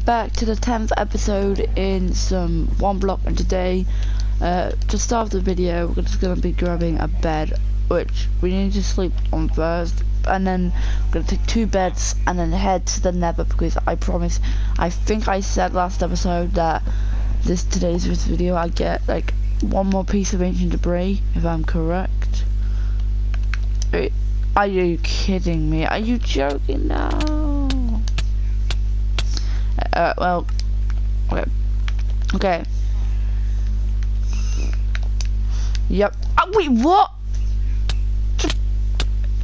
back to the 10th episode in some one block and today uh, to start the video we're just going to be grabbing a bed which we need to sleep on first and then we're going to take two beds and then head to the nether because I promise I think I said last episode that this today's video I get like one more piece of ancient debris if I'm correct. Are you kidding me? Are you joking now uh, well, okay. Okay. Yep. Oh, wait, what?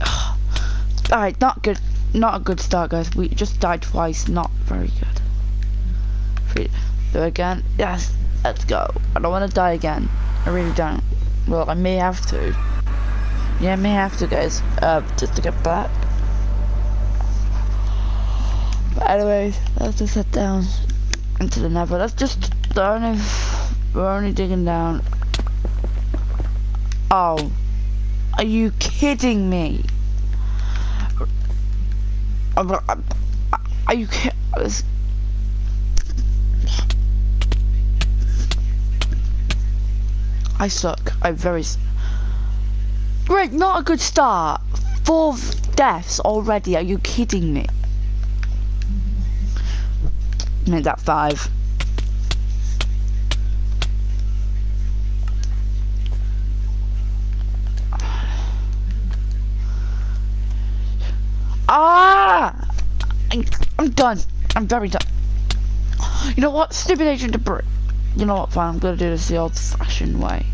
Alright, not good. Not a good start, guys. We just died twice. Not very good. Do again. Yes. Let's go. I don't want to die again. I really don't. Well, I may have to. Yeah, I may have to, guys. Uh, just to get back. But anyways, let's just head down into the nether. Let's just, if we're only digging down. Oh, are you kidding me? Are you kidding? I suck. I'm very. Great, not a good start. Four deaths already. Are you kidding me? Make that five. Ah! I'm, done. I'm very done. You know what? Stupid ancient debris. You know what, fine. I'm gonna do this the old-fashioned way.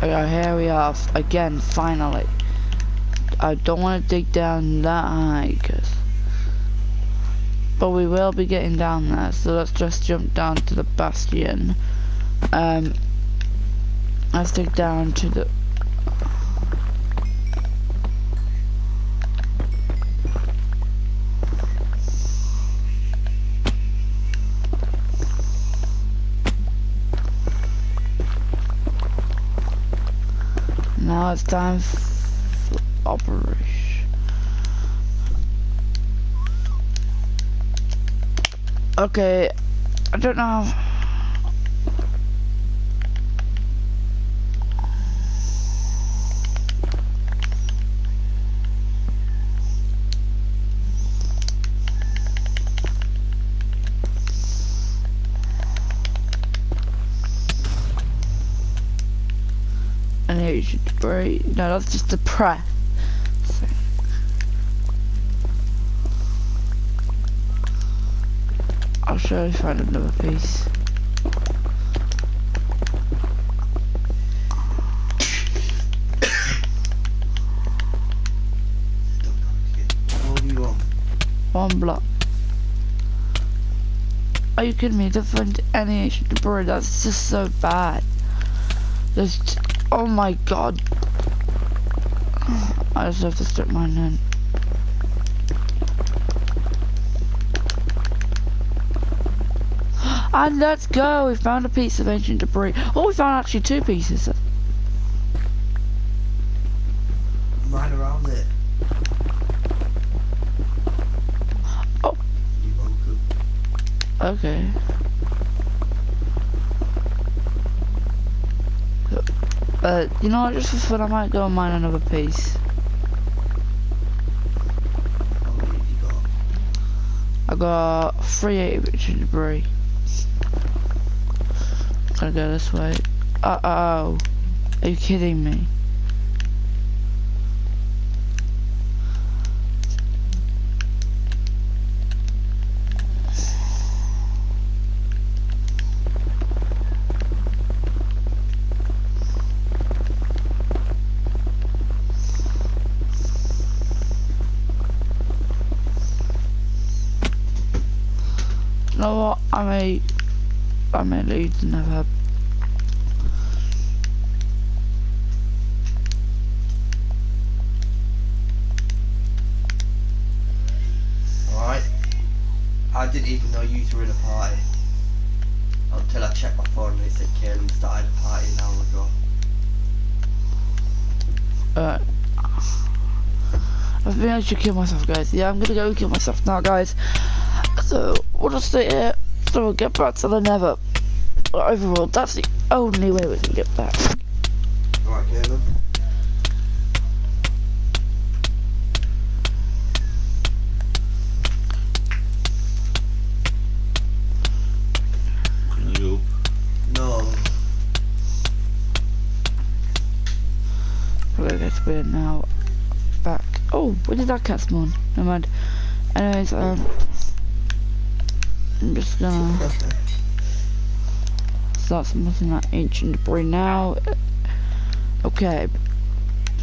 Okay, here we are again, finally. I don't want to dig down that high, cause, but we will be getting down there. So let's just jump down to the bastion. Um, let's dig down to the Now it's time for operation. Okay, I don't know. Agent debris. No, that's just the press. I'll you find another piece. One block. Are you kidding me? To find any ancient debris, that's just so bad. There's Oh my god. I just have to start mining. And let's go! We found a piece of ancient debris. Oh, we found actually two pieces. Right around it. Oh. Okay. But, you know just for fun, I might go and mine another piece. I got three ancient debris. Gotta go this way. Uh oh. Are you kidding me? I may, I may lose another. Alright. I didn't even know you were in a party. Until I checked my phone and it said Caleb started a party an hour ago. Alright. I think I should kill myself, guys. Yeah, I'm gonna go kill myself now, guys. So, we'll just stay here. Uh, so we'll get back to the nether. Overall, that's the only way we can get back. Right, Caleb. Can you No. We're gonna get weird now. Back. Oh, where did that cat spawn? Never mind. Anyways, um, I'm just gonna start smoothing that ancient debris now. Okay.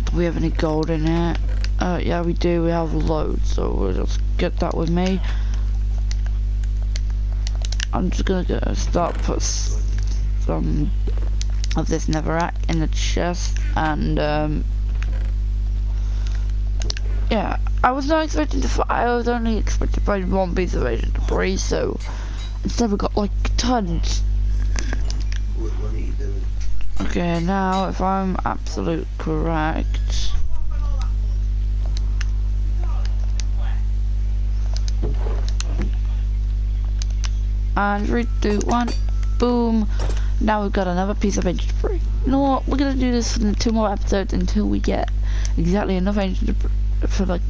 Do we have any gold in it? Uh, yeah, we do. We have loads, so we'll just get that with me. I'm just gonna go start put some of this netherrack in the chest and um yeah I was not expecting to find I was only expecting to find one piece of ancient debris so instead we got like tons. What, what are you doing? okay now if I'm absolute correct. And three two one boom. Now we've got another piece of ancient debris. You know what? We're gonna do this in two more episodes until we get exactly enough ancient debris for like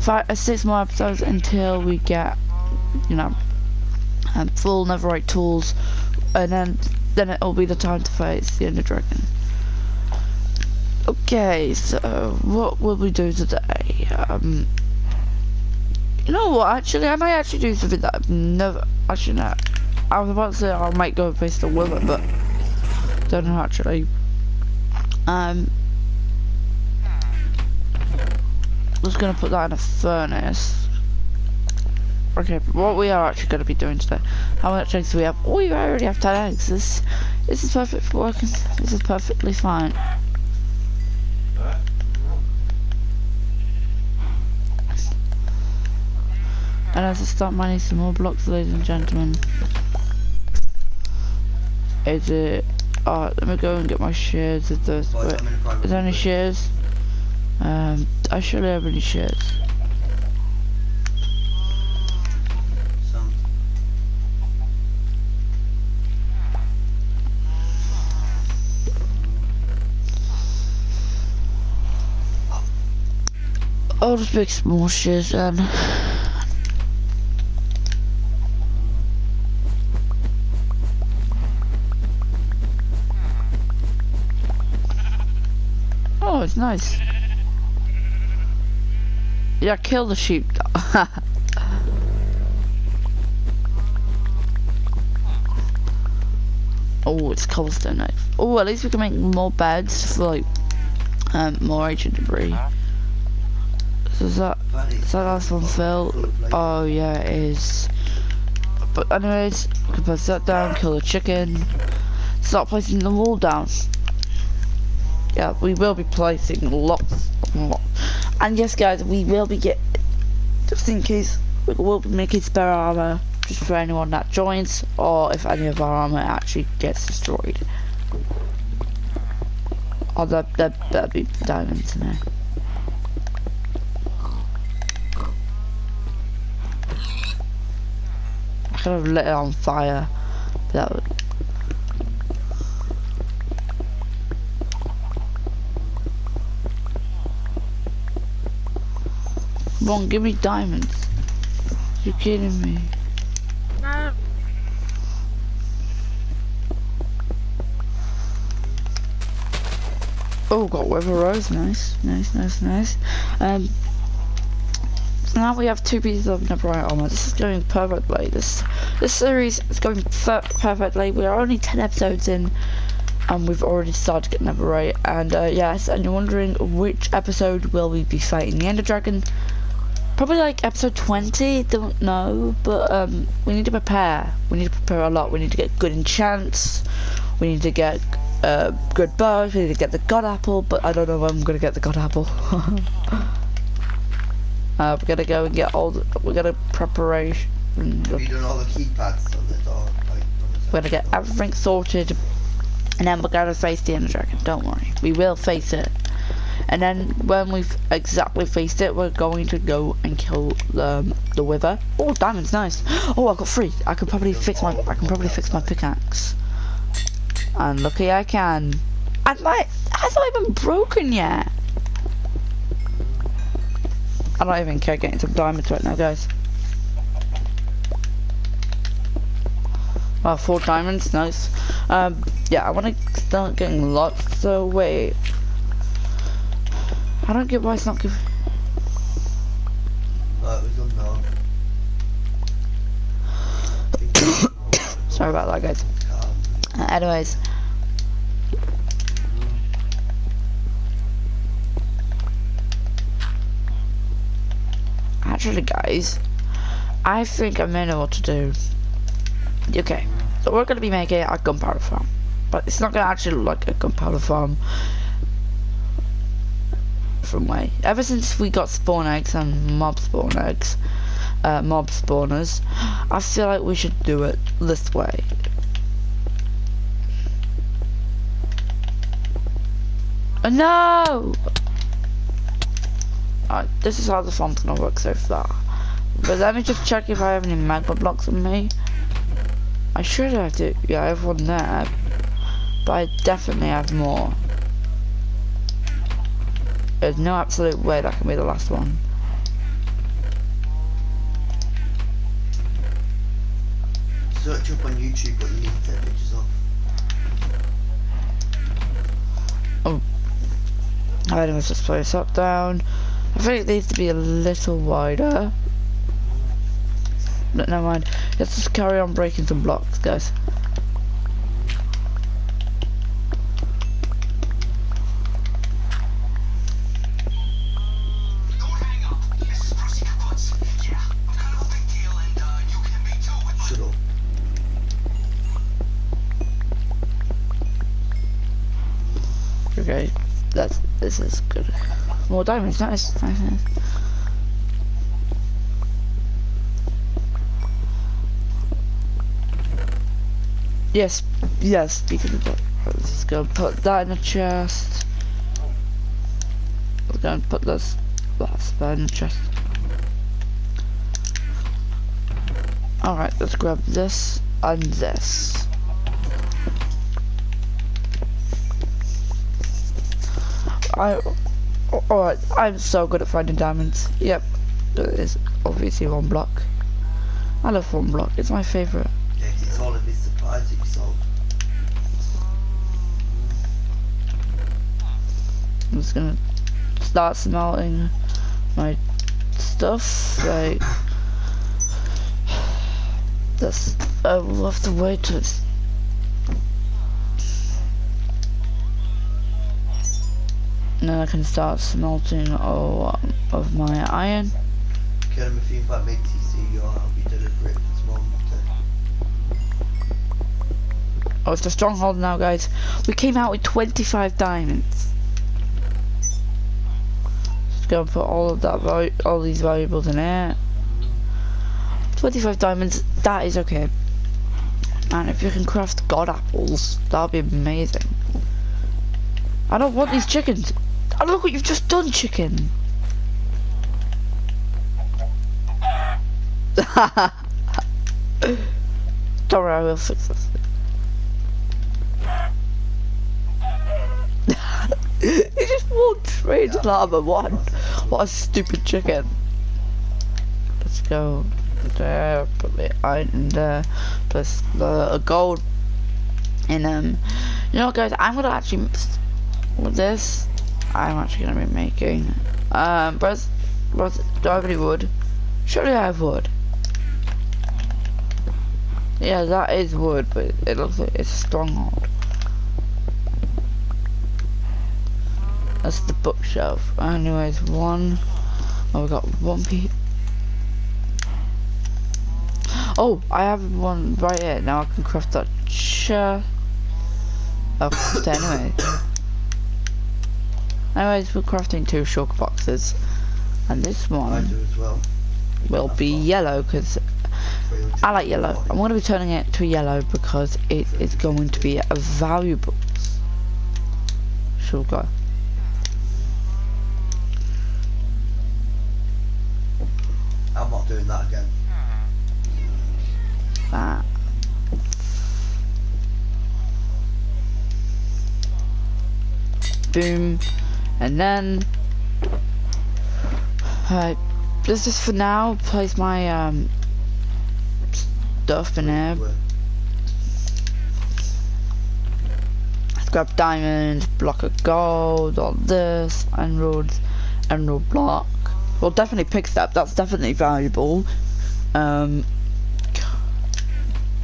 five uh, six more episodes until we get you know um, full netherite tools and then then it'll be the time to face the ender dragon. Okay so what will we do today? Um you know what actually I might actually do something that I've never actually no I was about to say I might go face the woman but don't know actually. Um just gonna put that in a furnace Okay, what we are actually to be doing today. How much eggs do we have? Oh, we already have 10 eggs. This, this is perfect for working. This is perfectly fine. And as I start mining some more blocks, ladies and gentlemen. Is it... Alright, let me go and get my shares of. Boys, Wait, is there any shares? Um, I should have any. Some. I'll just make some more shares then. Oh, it's nice. Yeah, kill the sheep. oh, it's cobblestone knife. Oh, at least we can make more beds for like um, more ancient debris. So is that is that last one filled? Oh yeah, it is. But anyways, we can place that down, kill the chicken, start placing the wall down. Yeah, we will be placing lots, lots. And yes, guys, we will be get just in case we will be making spare armor just for anyone that joins, or if any of our armor actually gets destroyed. Oh, there, there better be diamonds in there. I could have lit it on fire. That would. Come on, give me diamonds. You kidding me? Oh, got Wither Rose. Nice, nice, nice, nice. Um, so now we have two pieces of netherite armor. This is going perfectly. This this series is going per perfectly. We are only ten episodes in, and we've already started getting get netherite. And uh, yes, and you're wondering which episode will we be fighting the Ender Dragon? Probably like episode 20. Don't know, but um, we need to prepare. We need to prepare a lot. We need to get good enchants. We need to get uh, good bows. We need to get the God Apple, but I don't know when I'm gonna get the God Apple. Uh, we're gonna go and get all the, we're gonna preparation, Have you done all the keypads on the door? Like, on the we're gonna get everything sorted And then we're gonna face the Ender Dragon, don't worry. We will face it. And then when we've exactly faced it, we're going to go and kill um, the Wither. Oh, diamond's nice. Oh, I got three. I could probably fix my I can probably fix my pickaxe. And lucky I can. And my has not even broken yet. I don't even care getting some diamonds right now, guys. Wow, four diamonds, nice. Um, yeah, I want to start getting lots. Wait, I don't get why it's not giving. Sorry about that, guys. Uh, anyways. Actually, guys, I think I may know what to do. Okay, so we're going to be making a gunpowder farm. But it's not going to actually look like a gunpowder farm. From way. Ever since we got spawn eggs and mob spawn eggs, uh, mob spawners, I feel like we should do it this way. Oh, no! Alright, this is how the farm's gonna work so far. But let me just check if I have any magma blocks on me. I should have to, yeah, I have one there. But I definitely have more. There's no absolute way that can be the last one. Search up on YouTube what you need to take pictures of. Oh. Alright, let's just place up down. I think it needs to be a little wider. But never mind. Let's just carry on breaking some blocks, guys. This is good. More diamonds, nice, nice, nice. Yes, yes, because of that. Let's just go put that in the chest. We're going to put this last in the chest. Alright, let's grab this and this. I, alright, I'm so good at finding diamonds. Yep, it's obviously one block. I love one block, it's my favourite. Yeah, 'cause it's all of his supplies that you sold. I'm just gonna start smelting my stuff, like this. I will have to wait to and then I can start smelting all of my iron. Kerem, if you me I'll deliver it. Oh, it's the stronghold now, guys. We came out with 25 diamonds. Just gonna put all of that, all these valuables in it. 25 diamonds, that is okay. And if you can craft god apples, that'll be amazing. I don't want these chickens. Oh, look what you've just done, chicken. Don't worry, I will fix this. he just walked straight to lava one. What a stupid chicken. Let's go there, put the iron there, plus the gold. And um, you know, guys, I'm gonna actually with this. I'm actually gonna be making. Um, but, but do I have any wood? Surely I have wood. Yeah, that is wood, but it looks like it's a stronghold. That's the bookshelf. Anyways, one. Oh, we got one piece. Oh, I have one right here. Now I can craft that chair. Oh, anyway. Anyways, we're crafting two shulker boxes. And this one well. will be yellow because I like yellow. I'm going to be turning it to yellow because it is going to be a valuable. Sugar. I'm not doing that again. That. Boom. And then. Alright. This is for now. Place my um stuff in here. Where- Grab diamond, block of gold, all this, emeralds, emerald block. Well, definitely pick that. That's definitely valuable. Um.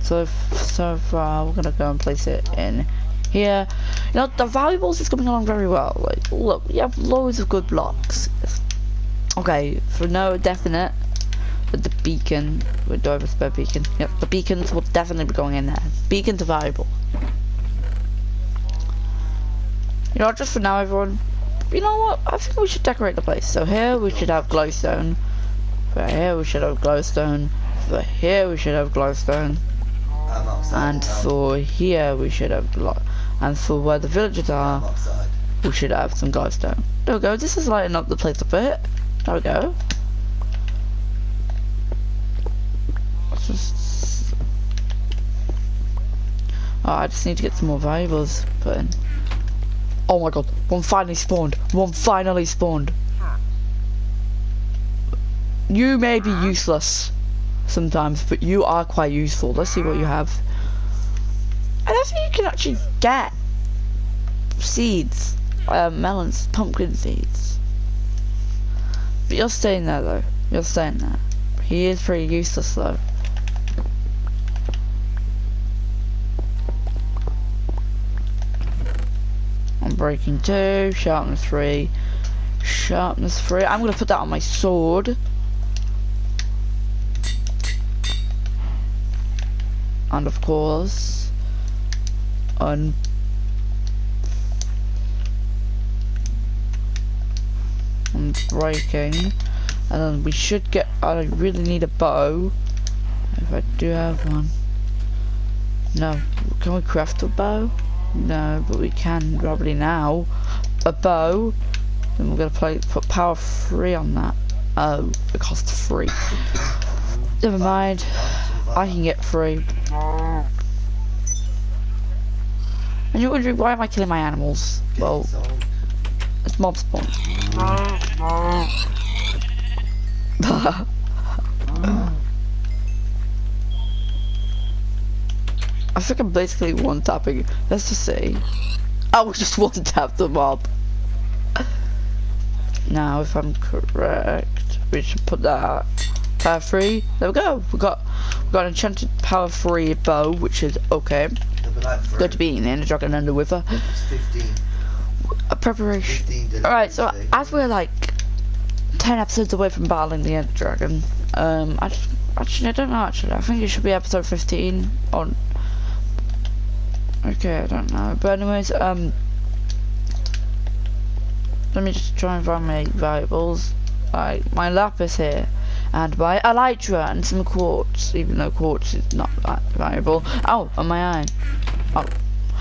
So so far, we're gonna go and place it in here. You know, the valuables is coming along very well. Like, look, we have loads of good blocks. Okay, for no definite, with the beacon, with Dover spare beacon. Yep, the beacons will definitely be going in there. Beacons are valuable. You know, just for now, everyone. You know what? I think we should decorate the place. So here we should have glowstone. For here we should have glowstone. For here we should have glowstone. And for here we should have glow. And for where the villagers are, we should have some glowstone. There we go. This is lighting up the place a bit. There we go. Just. Oh, I just need to get some more valuables put in. Oh my god, one finally spawned. One finally spawned. You may be useless sometimes, but you are quite useful. Let's see what you have. Don't think you can actually get seeds. Uh, melons, pumpkin seeds. But you're staying there though. You're staying there. He is pretty useless though. I'm breaking two, sharpness three, sharpness three. I'm gonna put that on my sword. And of course, I'm breaking, and then we should get. I really need a bow. If I do have one. No, can we craft a bow? No, but we can probably now. A bow. Then we're gonna play put power three on that. Oh, it costs three. Never mind. I can get free. And you're wondering why am I killing my animals? Well, it's mob spawn. I think I'm basically one tapping. Let's just say. I was just one tap the mob. Now, if I'm correct, we should put that power three. There we go. We got we got an enchanted power three bow, which is okay. Good to be in the dragon and the wither. 15. A preparation. 15 Alright, so as we're like ten episodes away from battling the Ender Dragon, um, I just, actually I don't know. Actually, I think it should be episode fifteen on. Okay, I don't know, but anyways, um, let me just try and find my valuables. Like my lapis here, and my elytra and some quartz, even though quartz is not that valuable. Oh, and my iron. Oh,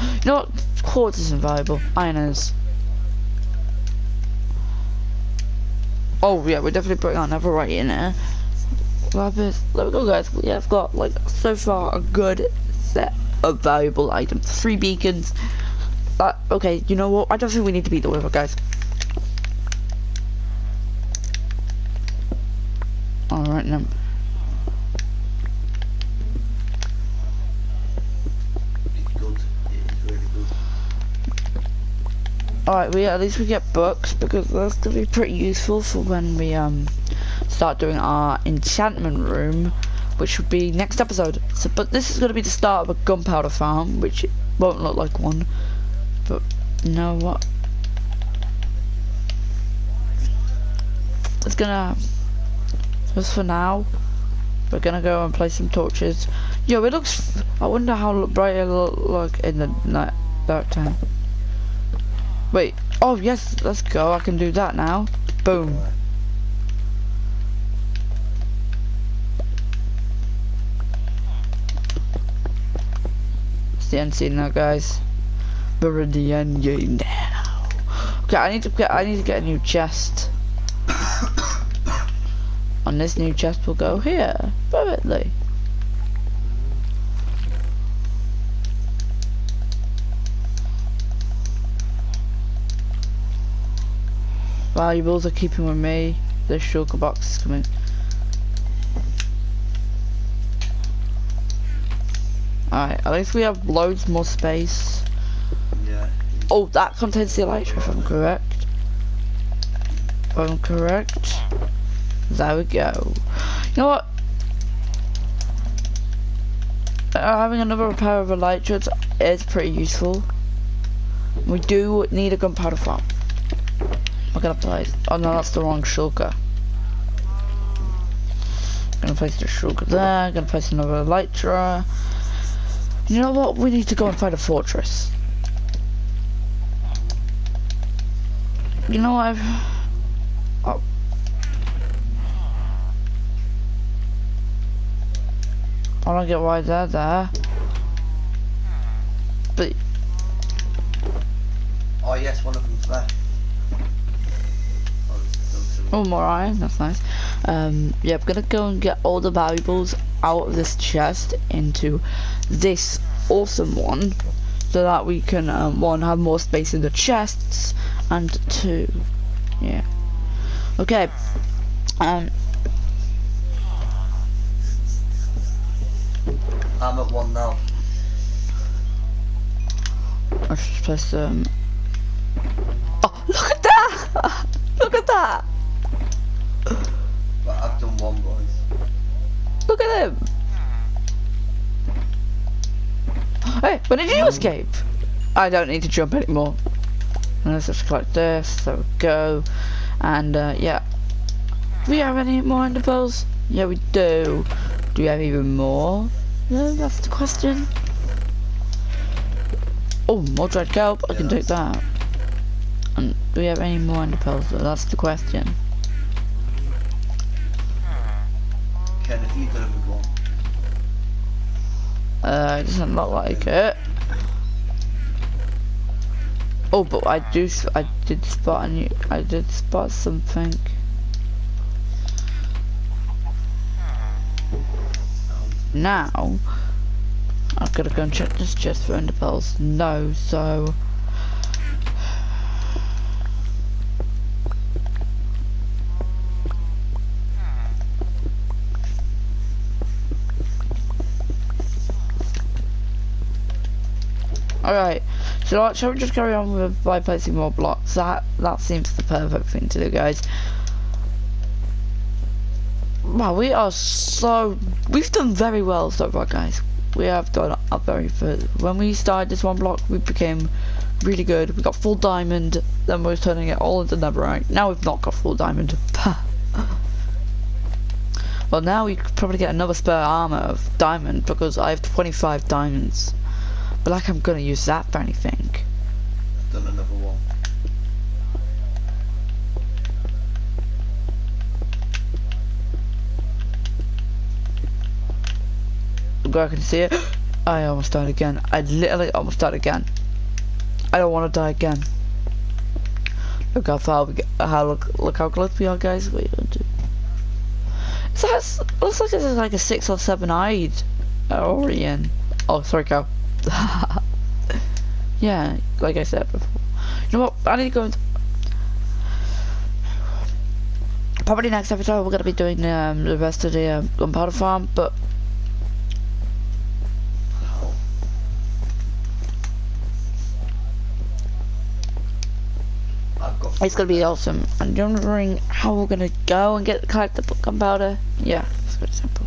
you know what? Quartz is invaluable. valuable. Iron is. Oh yeah, we're definitely putting another right in there. Lapis, there we go guys, we have got like so far a good set of valuable items. Three beacons. Uh, okay, you know what, I don't think we need to beat the wither guys. Alright now. Alright, we at least we get books because that's gonna be pretty useful for when we um start doing our enchantment room, which would be next episode. So, but this is gonna be the start of a gunpowder farm, which won't look like one. But you know what? It's gonna just for now. We're gonna go and place some torches. Yo, it looks. I wonder how bright it'll look in the night dark time. Wait, oh yes, let's go, I can do that now. Boom. It's the end scene now, guys. We're in the end game now. Okay, I need to get, I need to get a new chest. On this new chest, we'll go here, perfectly. Valuables are keeping with me. The shulker box is coming. Alright, at least we have loads more space. Yeah. Oh, that contains the elytra if I'm correct. If I'm correct. There we go. You know what? Uh, having another pair of elytras is pretty useful. We do need a gunpowder farm. I'm gonna place. Oh no, that's the wrong shulker. Gonna place the shulker there. I'm Gonna place another elytra. You know what? We need to go and find a fortress. You know? I've... Oh. I don't get why they're there. But Oh yes, one of them's left. Oh, more iron, that's nice. Um, yeah, I'm gonna go and get all the valuables out of this chest into this awesome one, so that we can, um, one, have more space in the chests, and two, yeah. Okay, um, I'm at one now. let's just place um. Oh, look at that! look at that! But I've done one, boys. Look at him! Hey, when did you escape? I don't need to jump anymore. Let's just collect this, there we go. And uh, yeah. Do we have any more ender pearls? Yeah we do. Do we have even more? No, that's the question. Oh, more dried kelp, I Yeah, can take that. And do we have any more ender pearls? That's the question. Ken, have you done with one? Uh, it doesn't look like it. Oh, but I do. I did spot a new. I did spot something. Now, I've got to go and check this chest for ender pearls. No, so. Alright, so uh, shall we just carry on with by placing more blocks? That that seems the perfect thing to do, guys. Wow, we are so we've done very well so far, guys. We have done up very further. When we started this one block, we became really good. We got full diamond, then we're turning it all into netherite. Now we've not got full diamond. well, now we could probably get another spare armor of diamond because I have 25 diamonds. But like I'm gonna use that for anything. I've done another one. I can see it. I almost died again. I literally almost died again. I don't want to die again. Look how far we get. How look look how close we are, guys. What are you gonna do? It says, looks like this is like a six or seven eyed Orion. Oh, sorry, cow. yeah, like I said before. You know what? I need to go. Into Probably next episode we're gonna be doing um, the rest of the um, gunpowder farm, but It's gonna be awesome. I'm wondering how we're gonna go and get collect the gunpowder. Yeah, it's pretty simple.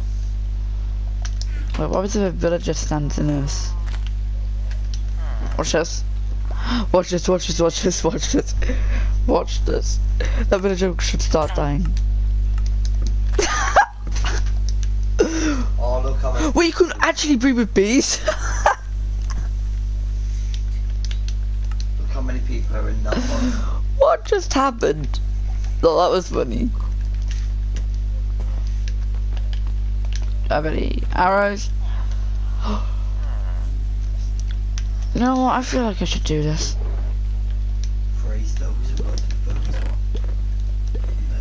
Wait, what was if a villager stands in us? Watch this. Watch this, watch this, watch this, watch this. Watch this. That villager should start dying. Oh look how many. Wait, you can actually breed with bees? Look how many people are in that one. what just happened? Oh, that was funny. Do I have any arrows? You know what? I feel like I should do this. Three still, because we've got to do the first one. There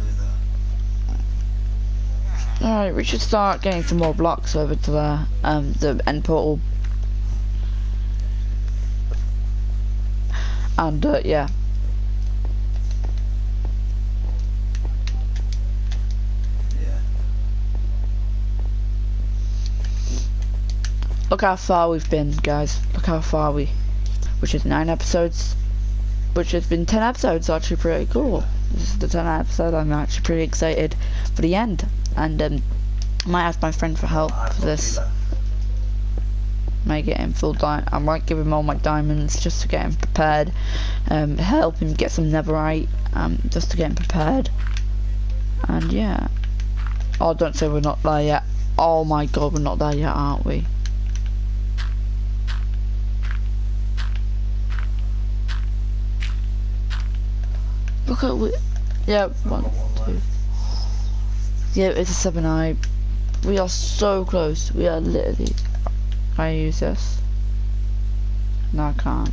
we go. Alright, we should start getting some more blocks over to the um the end portal. And uh. Yeah. Look how far we've been, guys. Look how far we which is nine episodes. Which has been ten episodes actually pretty cool. This is the ten episode, I'm actually pretty excited for the end. And um I might ask my friend for help for this. Might get him full di I might give him all my diamonds just to get him prepared. Um, help him get some netherite, um, just to get him prepared. And yeah. Oh, don't say we're not there yet. Oh my god, we're not there yet, aren't we? Look at we. Yeah, one, two. Yeah, it's a seven eye. We are so close. We are literally. Can I use this? No, I can't.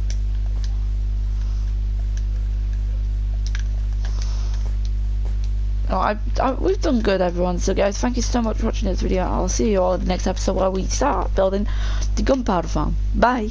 Oh, I, I, we've done good, everyone. So, guys, thank you so much for watching this video. I'll see you all in the next episode where we start building the gunpowder farm. Bye.